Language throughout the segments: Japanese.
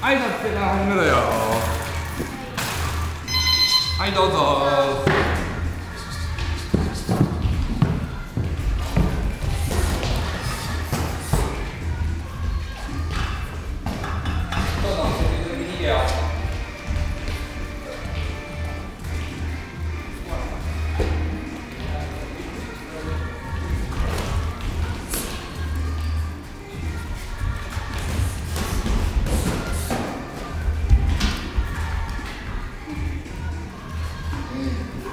挨拶してから始めろよ。はいどうぞ。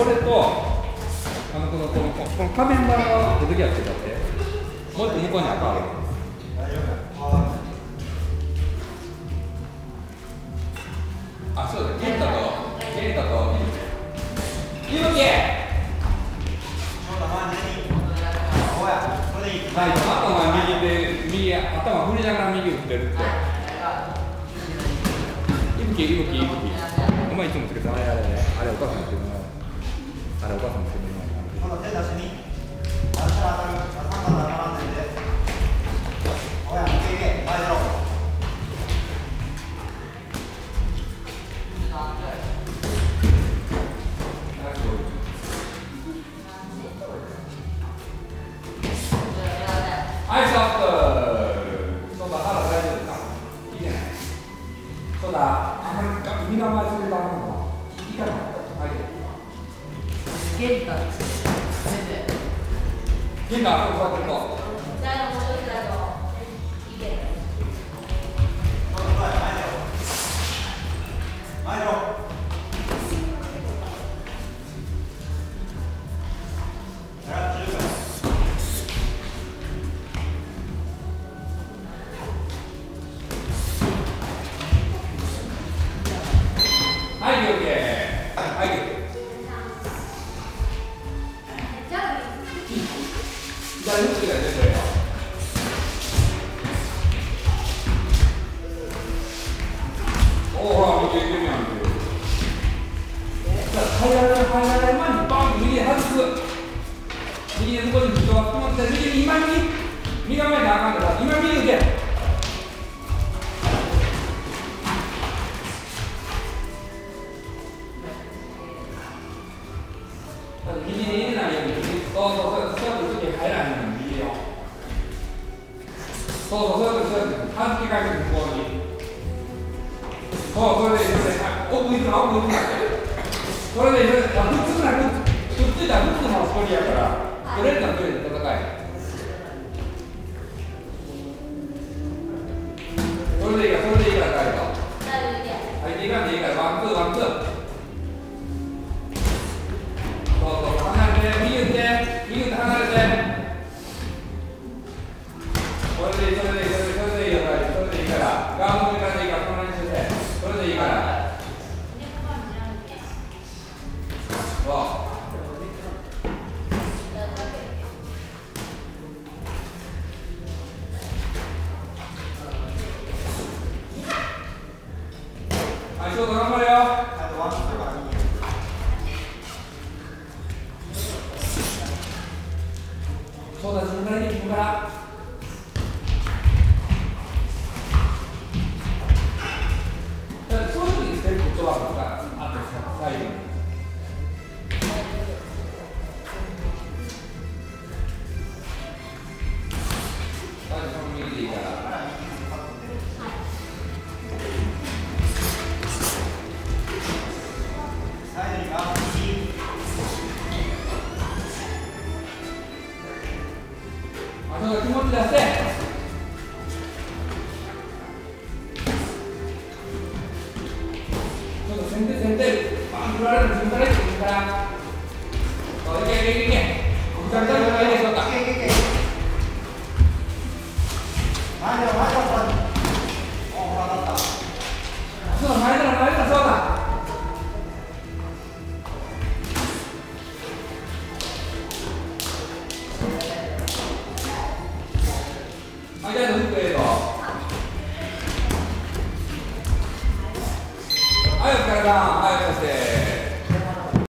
これとあのこのこのこの仮面板の手時やってたって？もう一個向こうにあったわけあそうだリンタとリンタとゆうきはい、頭が右で右頭振りながら右打ってるって。いぶきいぶきいぶきお前いつもつけてあれあれあれお母さんつけてもらうあれお母さんつけてもらうはい、ストップそうだ、腹大丈夫かいいねそうだ、あまり身構えするとダメ玄関みんな、こうやってこうおお、ほら、右行ってるやんけ。さあ、入られる、入られる前に、バンと右で外す。右でここに人が止まって、右に今右、右が前にあかんから、今右で。だから右に入れないように、そうそうそう、そうやって時入らへんの、右よ。そうそう、そうやって、そうやって、半付けかけて向こうに。そう、それで、そそう、それで、はい奥行くな、奥行くな。それで、それで、あ、くっつくな、くっついたら、くっつくのストーリーやから、取れるな、取れる、戦い。それでいいか、それでいいから、帰る。はい、いいから、いいから、ワンツー、ワンツー。そうそう、離れて、右打って、右打って離れて。これでいい、それでいい、それでいい、それでいい、それでいいから。ガードこっち出してちょっと先手先手バン振られる自分はい、じゃあ、フックへと。はい、お疲れさん。はい、そして。